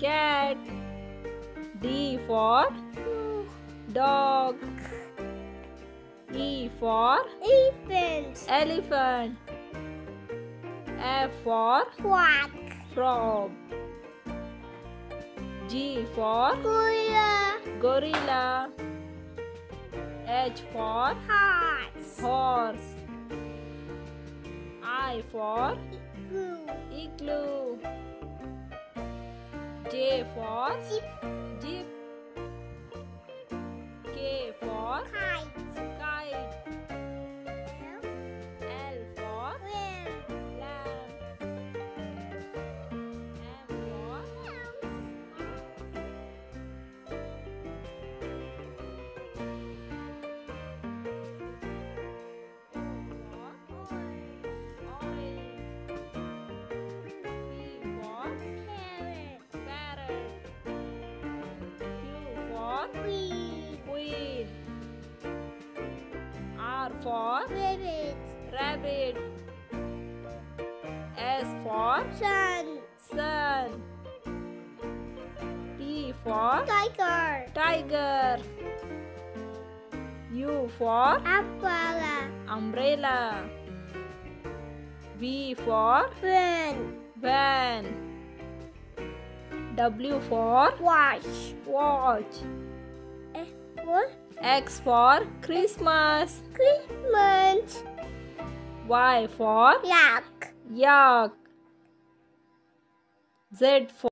cat. D for dog. E for Elephant. elephant. F for Quack. frog. G for Gorilla. gorilla. H for Horse. horse. I for Glue. igloo. J for Zip. jeep. Queen. R for Rabbit. rabbit. S for Sun. sun. T for Tiger. tiger. U for Umbrella. umbrella. V for Fan. van. W for Watch. watch. What? X for Christmas. Christmas. Y for Yak. yak. Z for